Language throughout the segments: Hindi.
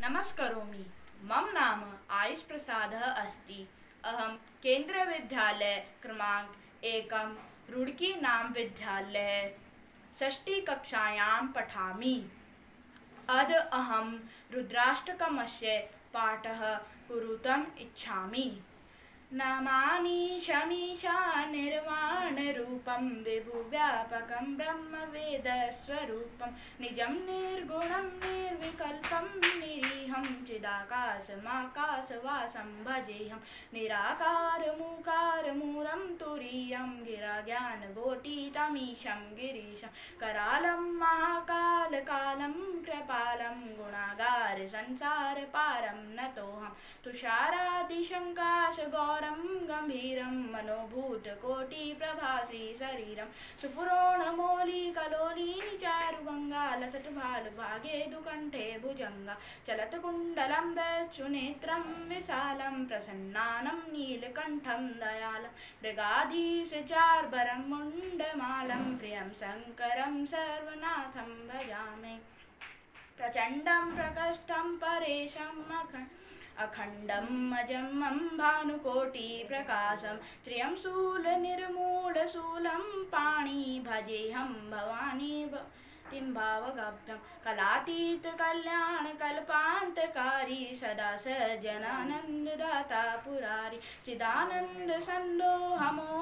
नमस्करोमि। मम नाम आयुष प्रसादः अस्ति। अहं केन्द्रविद्यालये क्रमाङ्क एकं रुड्की नाम विद्यालये षष्ठीकक्षायां पठामि। अद्य अहं रुद्राष्टकमस्य पाठः कुरुतम् इच्छामि। नमामि शमीशा निर्वाणरूपं, विभुव्यापकं ब्रह्मवेदस्वरूपं, निजं निर्गुणं, निर्विकल्पं निरीहं चिदाकाशमाकाशवासं भजेऽहं निराकारमुकारमूरं तुरीयं गिराज्ञानगोटितमीशं गिरीशं। करालं महाकालकालं कृपालं गुणागारसंसारपारं नतोऽहं। तुषारादिशङ्काशगौ गौरं शरीरं सुपुरोणमौलिकलोलीनि चारुगङ्गालसटभालभागे दुकण्ठे भुजङ्गा चलत्कुण्डलं दक्षुनेत्रं विशालं प्रसन्नानं नीलकण्ठं दयालं। मृगाधीशचार्बरं मुण्डमालं, प्रियं शङ्करं सर्वनाथं भजामि। प्रचण्डं प्रकष्टं परेशम् अखण्ड अखण्डम् अजम् भानुकोटिप्रकाशं त्र्यं शूलनिर्मूलशूलं पाणि भजेऽहं भवानी भक्तिं भावगभ्यं कलातीतकल्याणकल्पान्तकारी सदा स जनानन्ददाता पुरारी। चिदानन्दसन्दोहमोहापहारी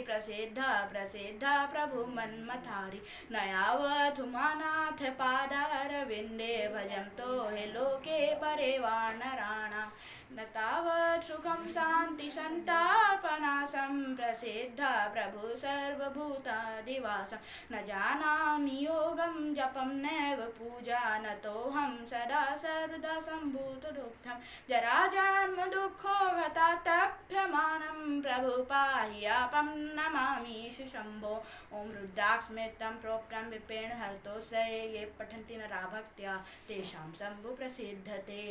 प्रसिद्धा प्रसिद्धा प्रभुमन्मथारी नयावधुमानाथ पादारविन्दे भजं तो हि लोके परे वानराणां। न तावत् सुखं शान्तिसन्तापनाशं प्रसिद्धा प्रभु सर्वभूतादिवासं। न जाना करोमि योगं, जपं नैव पूजा नतोऽहं सदा सर्वदा सम्भूतदुःखं जराजन्मदुःखो गतातभ्यमानं प्रभु पाह्यापं नमामि शम्भो ॐ रुद्राक्स्मृतं प्रोक्तं विपेण हर्तोसये ये पठन्ति नरा भक्त्या तेषां शम्भुप्रसिद्धते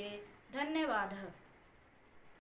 धन्यवादः।